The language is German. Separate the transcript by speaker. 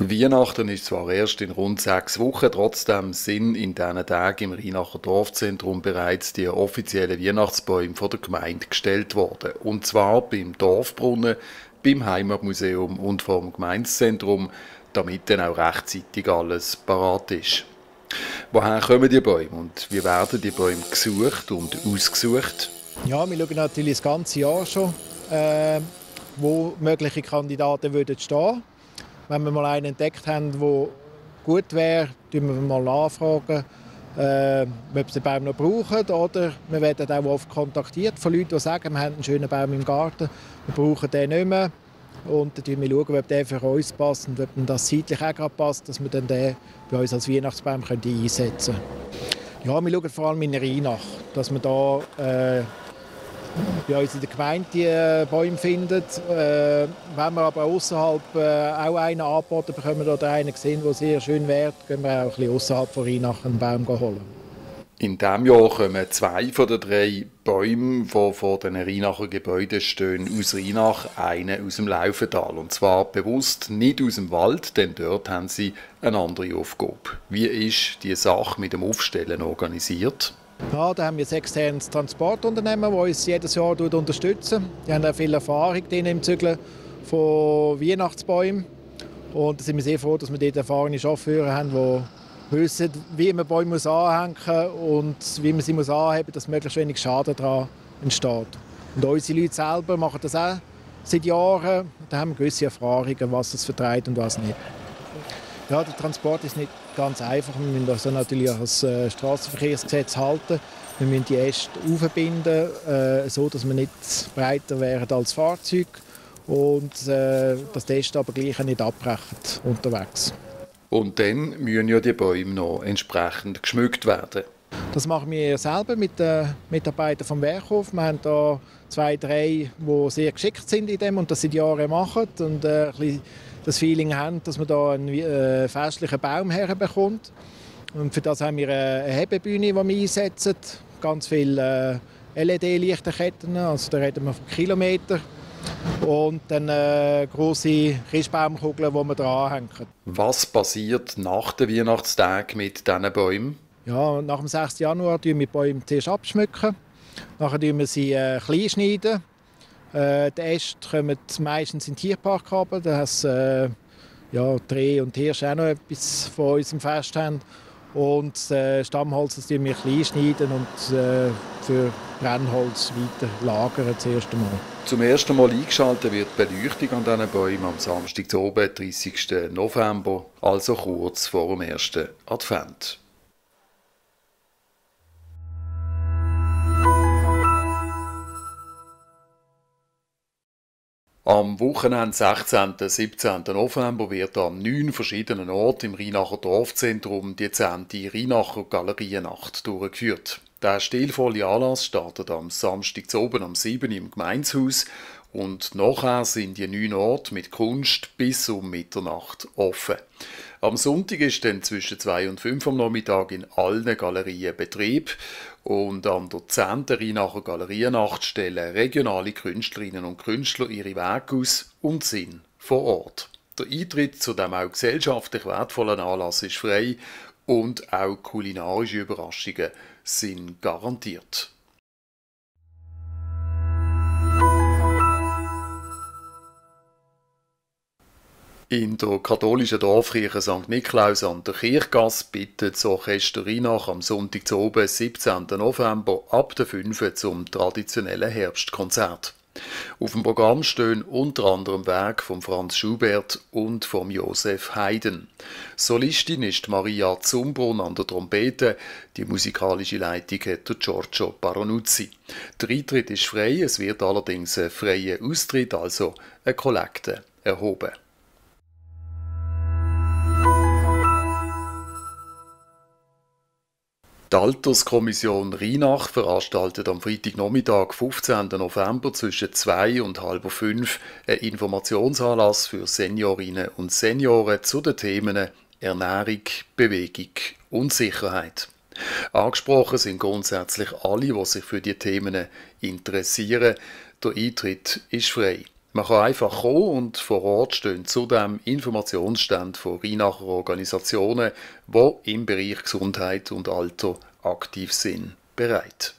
Speaker 1: Weihnachten ist zwar erst in rund sechs Wochen, trotzdem sind in diesen Tagen im Rheinacher Dorfzentrum bereits die offiziellen Weihnachtsbäume von der Gemeinde gestellt worden. Und zwar beim Dorfbrunnen, beim Heimatmuseum und vom Gemeindezentrum, damit dann auch rechtzeitig alles parat ist. Woher kommen die Bäume und wie werden die Bäume gesucht und ausgesucht?
Speaker 2: Ja, wir schauen natürlich das ganze Jahr schon, äh, wo mögliche Kandidaten würden stehen wenn wir mal einen entdeckt haben, der gut wäre, fragen wir mal nachfragen, äh, ob sie den Baum noch brauchen. Oder wir werden auch oft kontaktiert von Leuten, die sagen, wir haben einen schönen Baum im Garten, wir brauchen den nicht mehr. Und dann schauen wir, ob der für uns passt und ob das zeitlich auch gerade passt, dass wir dann den bei uns als Weihnachtsbaum einsetzen können. Ja, wir schauen vor allem in Rheinach, dass wir da äh, bei uns in der Gemeinde die äh, Bäume findet. Äh, wenn wir aber außerhalb äh, auch einen anboten bekommen oder einen sehen, der sehr schön wäre, können wir auch ein bisschen außerhalb von Rheinach einen Baum holen.
Speaker 1: In diesem Jahr kommen zwei von den drei Bäumen, die vor den Rheinacher Gebäuden stehen, aus Rheinach, einen aus dem Laufental. Und zwar bewusst nicht aus dem Wald, denn dort haben sie eine andere Aufgabe. Wie ist die Sache mit dem Aufstellen organisiert?
Speaker 2: Ja, da haben wir ein externes Transportunternehmen, das uns jedes Jahr unterstützen. Die haben auch viel Erfahrung im Zügeln von Weihnachtsbäumen. Und da sind wir sehr froh, dass wir dort erfahrene Chauffeure haben, die wissen, wie man Bäume anhängen muss und wie man sie muss anheben dass möglichst wenig Schaden daran entsteht. Und unsere Leute selber machen das auch seit Jahren. Da haben wir gewisse Erfahrungen, was es vertreibt und was nicht. Ja, der Transport ist nicht ganz einfach. Wir müssen also natürlich auch das äh, Straßenverkehrsgesetz halten. Wir müssen die Äste aufbinden, äh, so dass wir nicht breiter werden als Fahrzeug und äh, dass die Äste aber gleich nicht abbrechen unterwegs.
Speaker 1: Und dann müssen ja die Bäume noch entsprechend geschmückt werden.
Speaker 2: Das machen wir selber mit den Mitarbeitern vom Werkhof. Wir haben da zwei, drei, die sehr geschickt sind in dem und das seit Jahren machen und äh, ein bisschen das Feeling haben, dass man da einen äh, festlichen Baum herbekommt. Und für das haben wir eine Hebebühne, die wir einsetzen. Ganz viele äh, LED-Lichterketten, also da reden wir von Kilometern. Und dann äh, große Christbaumkugeln, die wir dranhängen.
Speaker 1: Was passiert nach den Weihnachtstagen mit diesen Bäumen?
Speaker 2: Ja, nach dem 6. Januar schmücken wir die Bäume zuerst abschmücken. Nachher schneiden wir sie äh, klein. Schneiden. Äh, die Äste kommen meistens in den Tierpark runter. Da hast äh, ja, Dreh und Hirsch auch noch etwas von unserem Fest haben. Und äh, Stammholz das wir klein schneiden und äh, für Brennholz weiter lagern das erste Mal.
Speaker 1: Zum ersten Mal eingeschaltet wird die Beleuchtung an diesen Bäumen am Samstag, 30. November, also kurz vor dem ersten Advent. Am Wochenende 16. 17. November wird an neun verschiedenen Orten im Rheinacher Dorfzentrum die 10. Rheinacher Galeriennacht durchgeführt. Der stilvolle Anlass startet am Samstag oben am 7. im Gemeinshaus und nachher sind die neun Orte mit Kunst bis um Mitternacht offen. Am Sonntag ist dann zwischen 2 und 5 am Nachmittag in allen Galerien Betrieb und an der 10. Rheinacher Galerienacht stellen regionale Künstlerinnen und Künstler ihre Werke aus und sind vor Ort. Der Eintritt zu dem auch gesellschaftlich wertvollen Anlass ist frei und auch kulinarische Überraschungen sind garantiert. In der katholischen Dorfkirche St. Niklaus an der Kirchgasse bittet das Orchester Rheinach am Sonntag zu oben, 17. November, ab der 5 zum traditionellen Herbstkonzert. Auf dem Programm stehen unter anderem Werke von Franz Schubert und von Josef Haydn. Solistin ist Maria Zumbrunn an der Trompete, die musikalische Leitung hat Giorgio Baronuzzi. Der Eintritt ist frei, es wird allerdings ein freier Austritt, also eine Kollekte, erhoben. Die Alterskommission Rheinach veranstaltet am Freitagnachmittag, 15. November zwischen 2 und halb 5 einen Informationsanlass für Seniorinnen und Senioren zu den Themen Ernährung, Bewegung und Sicherheit. Angesprochen sind grundsätzlich alle, die sich für die Themen interessieren. Der Eintritt ist frei. Man kann einfach kommen und vor Ort stehen zudem Informationsstände von Rheinacher Organisationen, die im Bereich Gesundheit und Alter aktiv sind, bereit.